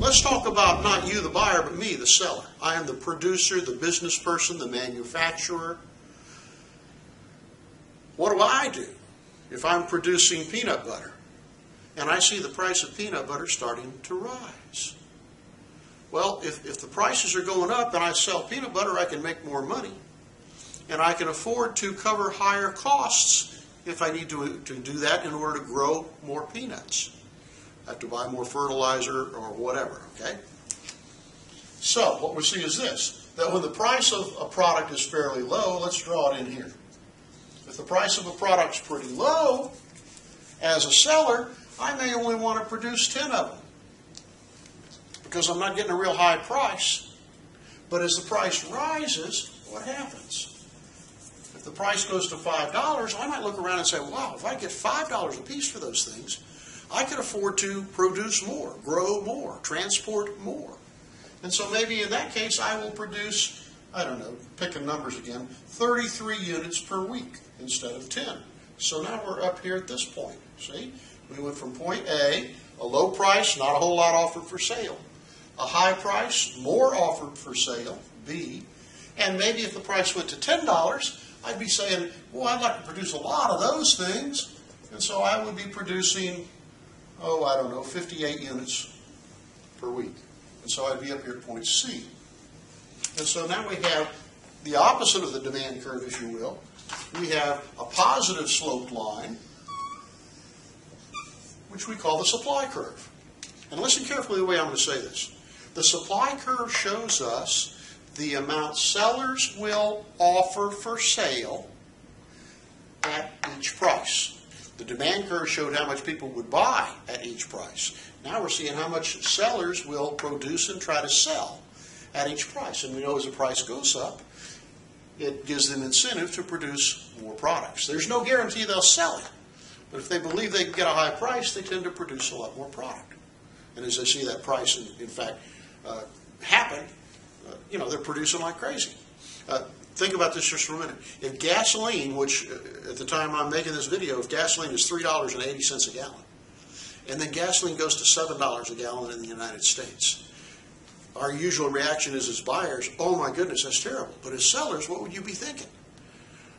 Let's talk about not you, the buyer, but me, the seller. I am the producer, the business person, the manufacturer. What do I do if I'm producing peanut butter and I see the price of peanut butter starting to rise? Well, if, if the prices are going up and I sell peanut butter, I can make more money. And I can afford to cover higher costs if I need to, to do that in order to grow more peanuts. Have to buy more fertilizer or whatever, okay? So, what we see is this, that when the price of a product is fairly low, let's draw it in here. If the price of a product is pretty low, as a seller, I may only want to produce 10 of them because I'm not getting a real high price. But as the price rises, what happens? If the price goes to $5, I might look around and say, wow, if I get $5 a piece for those things, I could afford to produce more, grow more, transport more. And so maybe in that case, I will produce, I don't know, picking numbers again, 33 units per week instead of 10. So now we're up here at this point. See? We went from point A, a low price, not a whole lot offered for sale. A high price, more offered for sale, B. And maybe if the price went to $10, I'd be saying, well, I'd like to produce a lot of those things. And so I would be producing, oh, I don't know, 58 units per week. And so I'd be up here at point C. And so now we have the opposite of the demand curve, if you will. We have a positive sloped line, which we call the supply curve. And listen carefully to the way I'm going to say this. The supply curve shows us the amount sellers will offer for sale at each price. The demand curve showed how much people would buy at each price. Now we're seeing how much sellers will produce and try to sell at each price. And we know as the price goes up, it gives them incentive to produce more products. There's no guarantee they'll sell it. But if they believe they can get a high price, they tend to produce a lot more product. And as they see that price, in, in fact, uh, happen, uh, you know, they're producing like crazy. Uh, think about this just for a minute. If gasoline, which uh, at the time I'm making this video, if gasoline is $3.80 a gallon, and then gasoline goes to $7 a gallon in the United States, our usual reaction is as buyers, oh my goodness, that's terrible. But as sellers, what would you be thinking?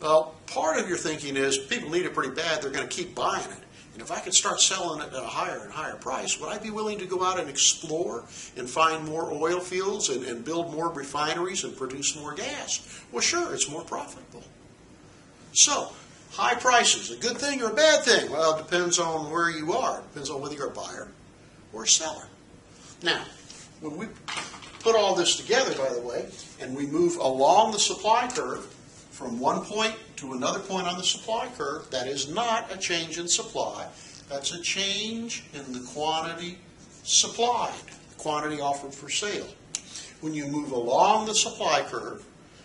Well, part of your thinking is people need it pretty bad, they're going to keep buying it. And if I could start selling it at a higher and higher price, would I be willing to go out and explore and find more oil fields and, and build more refineries and produce more gas? Well, sure, it's more profitable. So, high prices, a good thing or a bad thing? Well, it depends on where you are. It depends on whether you're a buyer or a seller. Now, when we put all this together, by the way, and we move along the supply curve from one point to another point on the supply curve, that is not a change in supply. That's a change in the quantity supplied, the quantity offered for sale. When you move along the supply curve,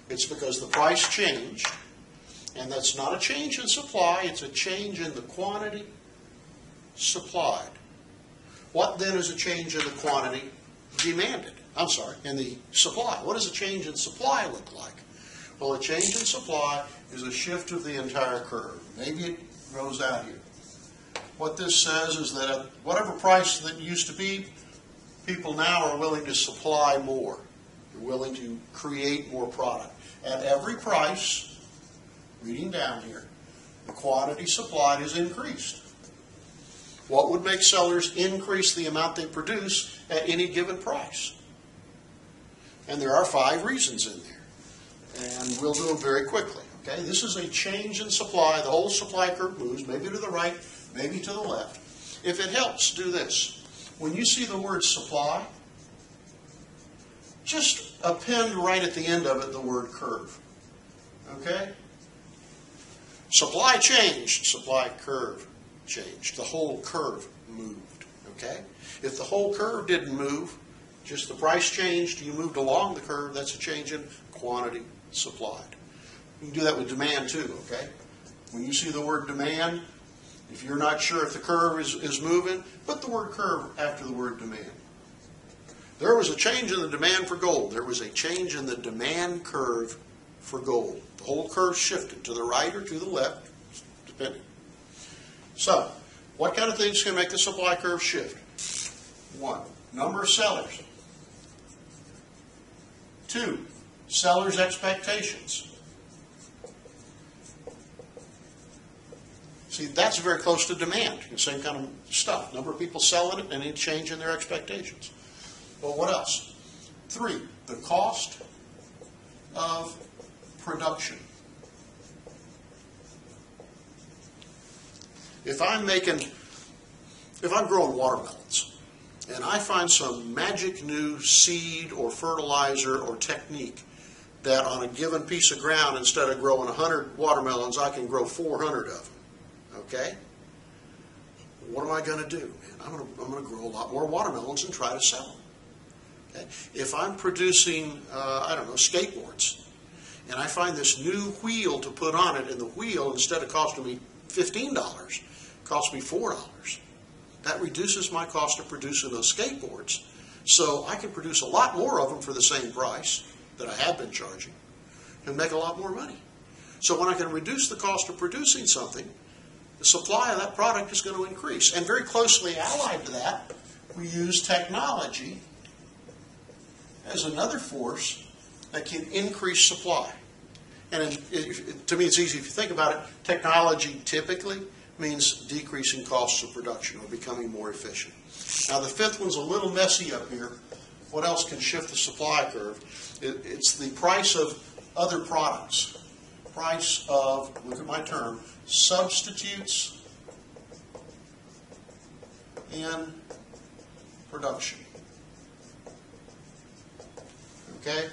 it's because the price changed, and that's not a change in supply, it's a change in the quantity supplied. What then is a change in the quantity demanded? I'm sorry, in the supply. What does a change in supply look like? Well, a change in supply is a shift of the entire curve. Maybe it grows out here. What this says is that at whatever price that used to be, people now are willing to supply more. They're willing to create more product. At every price, reading down here, the quantity supplied is increased. What would make sellers increase the amount they produce at any given price? And there are five reasons in there and we'll do them very quickly. Okay, this is a change in supply. The whole supply curve moves, maybe to the right, maybe to the left. If it helps, do this. When you see the word supply, just append right at the end of it the word curve. Okay? Supply changed, supply curve changed. The whole curve moved. Okay? If the whole curve didn't move, just the price changed, you moved along the curve, that's a change in quantity supplied. You can do that with demand too, okay? When you see the word demand, if you're not sure if the curve is, is moving, put the word curve after the word demand. There was a change in the demand for gold. There was a change in the demand curve for gold. The whole curve shifted to the right or to the left, depending. So, what kind of things can make the supply curve shift? One, number of sellers. Two, sellers' expectations. See, that's very close to demand, the same kind of stuff. Number of people selling it and any change in their expectations. Well, what else? Three, the cost of production. If I'm making, if I'm growing watermelons, and I find some magic new seed or fertilizer or technique that on a given piece of ground, instead of growing 100 watermelons, I can grow 400 of them. Okay? What am I going to do? Man, I'm going to, I'm to grow a lot more watermelons and try to sell them. Okay? If I'm producing, uh, I don't know, skateboards, and I find this new wheel to put on it, and the wheel, instead of costing me $15, costs me $4. That reduces my cost of producing those skateboards. So I can produce a lot more of them for the same price that I have been charging and make a lot more money. So when I can reduce the cost of producing something, the supply of that product is going to increase. And very closely allied to that, we use technology as another force that can increase supply. And it, it, to me, it's easy if you think about it. Technology typically means decreasing costs of production or becoming more efficient. Now, the fifth one's a little messy up here. What else can shift the supply curve? It, it's the price of other products. Price of, look at my term, substitutes in production. Okay?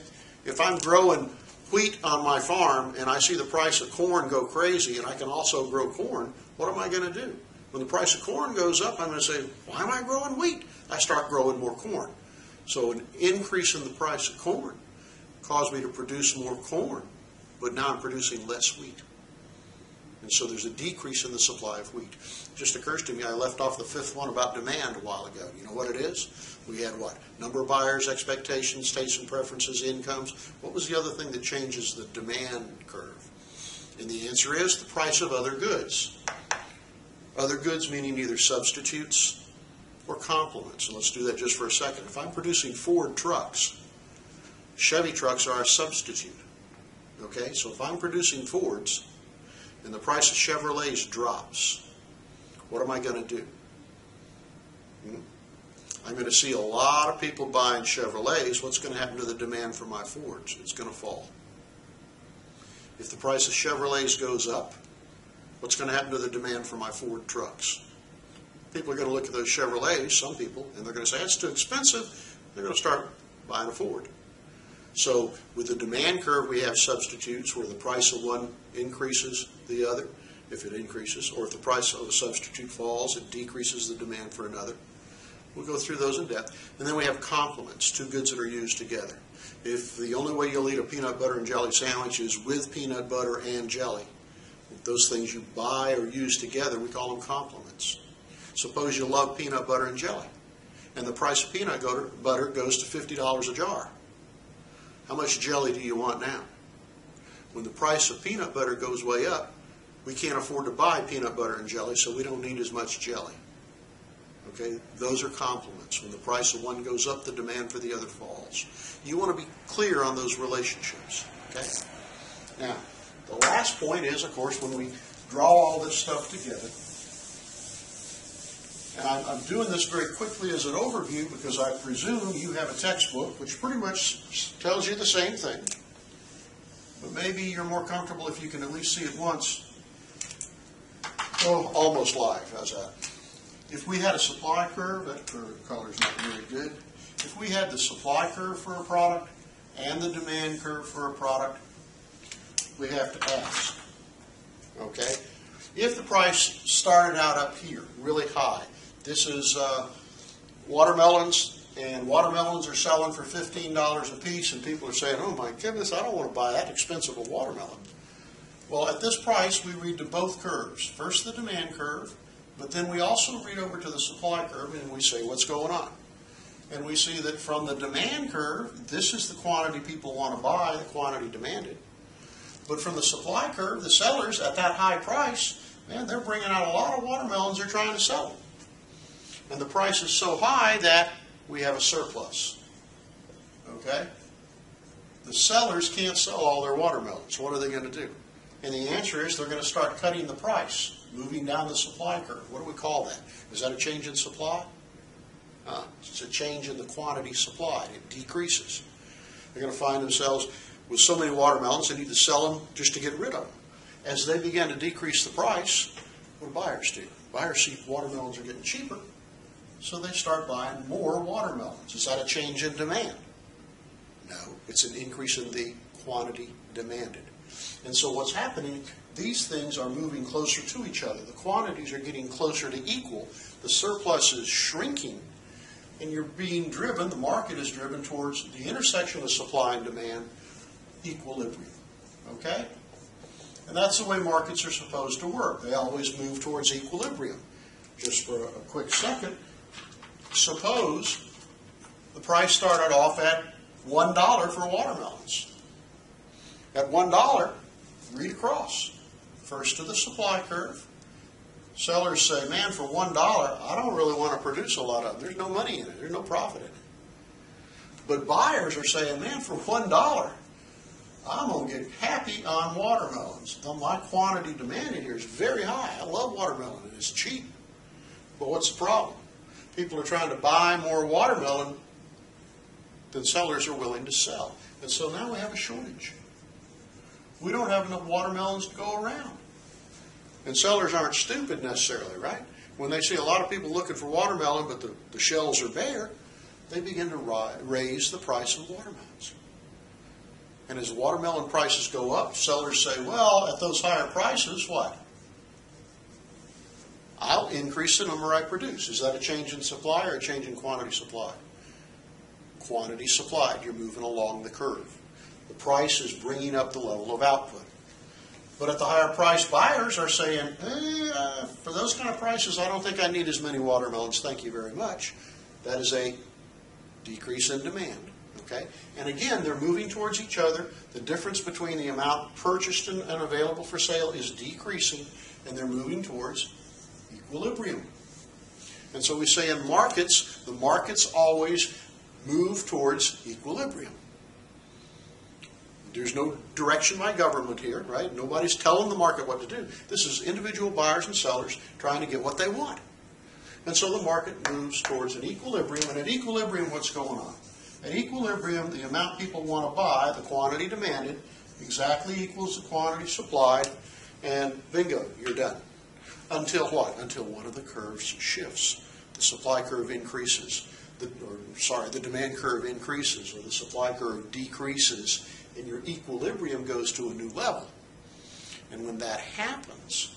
If I'm growing wheat on my farm and I see the price of corn go crazy and I can also grow corn, what am I going to do? When the price of corn goes up, I'm going to say, why am I growing wheat? I start growing more corn. So an increase in the price of corn caused me to produce more corn, but now I'm producing less wheat. And so there's a decrease in the supply of wheat. It just occurs to me, I left off the fifth one about demand a while ago. You know what it is? We had what? Number of buyers, expectations, tastes and preferences, incomes. What was the other thing that changes the demand curve? And the answer is the price of other goods. Other goods meaning either substitutes or complements. And let's do that just for a second. If I'm producing Ford trucks, Chevy trucks are a substitute. Okay, so if I'm producing Fords, and the price of Chevrolets drops, what am I going to do? Hmm? I'm going to see a lot of people buying Chevrolets. What's going to happen to the demand for my Fords? It's going to fall. If the price of Chevrolets goes up, what's going to happen to the demand for my Ford trucks? People are going to look at those Chevrolets, some people, and they're going to say, that's too expensive. They're going to start buying a Ford. So with the demand curve, we have substitutes where the price of one increases the other if it increases, or if the price of a substitute falls, it decreases the demand for another. We'll go through those in depth. And then we have complements, two goods that are used together. If the only way you'll eat a peanut butter and jelly sandwich is with peanut butter and jelly, those things you buy or use together, we call them complements. Suppose you love peanut butter and jelly, and the price of peanut butter goes to $50 a jar. How much jelly do you want now? When the price of peanut butter goes way up, we can't afford to buy peanut butter and jelly, so we don't need as much jelly. Okay, those are complements. When the price of one goes up, the demand for the other falls. You want to be clear on those relationships. Okay? Now, the last point is, of course, when we draw all this stuff together, and I'm, I'm doing this very quickly as an overview because I presume you have a textbook which pretty much tells you the same thing. But maybe you're more comfortable if you can at least see it once. Oh, almost live. How's that? If we had a supply curve, that color's not very good. If we had the supply curve for a product and the demand curve for a product, we have to ask. Okay? If the price started out up here, really high, this is uh, watermelons, and watermelons are selling for $15 a piece, and people are saying, oh my goodness, I don't want to buy that expensive a watermelon. Well, at this price, we read to both curves. First the demand curve, but then we also read over to the supply curve and we say, what's going on? And we see that from the demand curve, this is the quantity people want to buy, the quantity demanded. But from the supply curve, the sellers at that high price, man, they're bringing out a lot of watermelons they're trying to sell. And the price is so high that we have a surplus. Okay? The sellers can't sell all their watermelons. What are they going to do? And the answer is they're going to start cutting the price, moving down the supply curve. What do we call that? Is that a change in supply? Uh, it's a change in the quantity supplied. It decreases. They're going to find themselves with so many watermelons, they need to sell them just to get rid of them. As they begin to decrease the price, what do buyers do? Buyers see watermelons are getting cheaper, so they start buying more watermelons. Is that a change in demand? No, it's an increase in the quantity demanded. And so what's happening, these things are moving closer to each other. The quantities are getting closer to equal. The surplus is shrinking, and you're being driven, the market is driven towards the intersection of supply and demand equilibrium. Okay? And that's the way markets are supposed to work. They always move towards equilibrium. Just for a quick second, suppose the price started off at $1 for watermelons. At $1, read across. First to the supply curve. Sellers say, man, for $1, I don't really want to produce a lot of it. There's no money in it. There's no profit in it. But buyers are saying, man, for $1, I'm going to get happy on watermelons. Now, my quantity demanded here is very high. I love watermelon it's cheap. But what's the problem? People are trying to buy more watermelon than sellers are willing to sell. And so now we have a shortage. We don't have enough watermelons to go around. And sellers aren't stupid necessarily, right? When they see a lot of people looking for watermelon, but the, the shells are bare, they begin to ri- raise the price of watermelons. And as watermelon prices go up, sellers say, well, at those higher prices, what? I'll increase the number I produce. Is that a change in supply or a change in quantity supplied? Quantity supplied. You're moving along the curve. The price is bringing up the level of output. But at the higher price, buyers are saying, eh, for those kind of prices, I don't think I need as many watermelons. Thank you very much. That is a decrease in demand. Okay? And again, they're moving towards each other. The difference between the amount purchased and, and available for sale is decreasing, and they're moving towards equilibrium. And so we say in markets, the markets always move towards equilibrium. There's no direction by government here, right? Nobody's telling the market what to do. This is individual buyers and sellers trying to get what they want. And so the market moves towards an equilibrium, and at equilibrium, what's going on? At equilibrium, the amount people want to buy, the quantity demanded, exactly equals the quantity supplied, and bingo, you're done. Until what? Until one of the curves shifts. The supply curve increases, the, or sorry, the demand curve increases, or the supply curve decreases, and your equilibrium goes to a new level. And when that happens,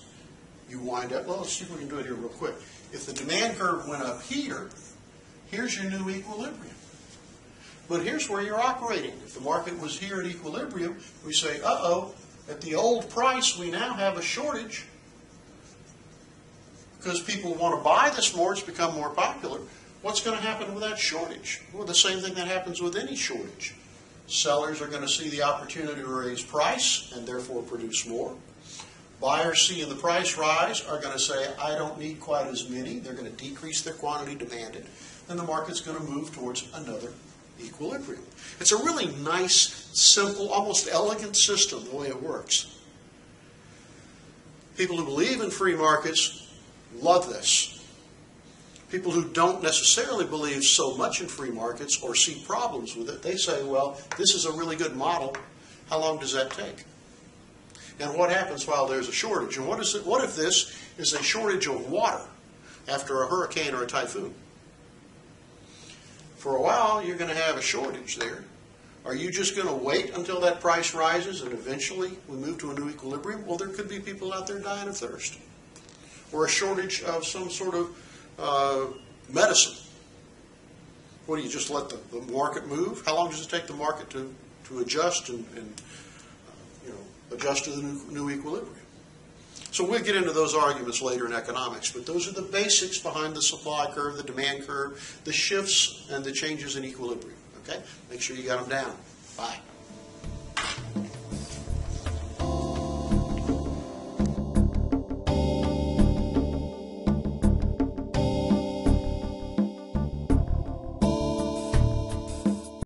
you wind up, well, let's see if we can do it here real quick. If the demand curve went up here, here's your new equilibrium. But here's where you're operating. If the market was here at equilibrium, we say, uh-oh, at the old price, we now have a shortage because people want to buy this more, it's become more popular. What's going to happen with that shortage? Well, the same thing that happens with any shortage. Sellers are going to see the opportunity to raise price and therefore produce more. Buyers seeing the price rise are going to say, I don't need quite as many. They're going to decrease their quantity demanded. And the market's going to move towards another equilibrium. It's a really nice, simple, almost elegant system the way it works. People who believe in free markets love this. People who don't necessarily believe so much in free markets or see problems with it, they say, well, this is a really good model. How long does that take? And what happens while there's a shortage? And what, is it, what if this is a shortage of water after a hurricane or a typhoon? For a while, you're going to have a shortage there. Are you just going to wait until that price rises and eventually we move to a new equilibrium? Well, there could be people out there dying of thirst or a shortage of some sort of uh, medicine. What do you just let the, the, market move? How long does it take the market to, to adjust and, and uh, you know adjust to the new, new equilibrium? So we'll get into those arguments later in economics, but those are the basics behind the supply curve, the demand curve, the shifts, and the changes in equilibrium. Okay? Make sure you got them down. Bye.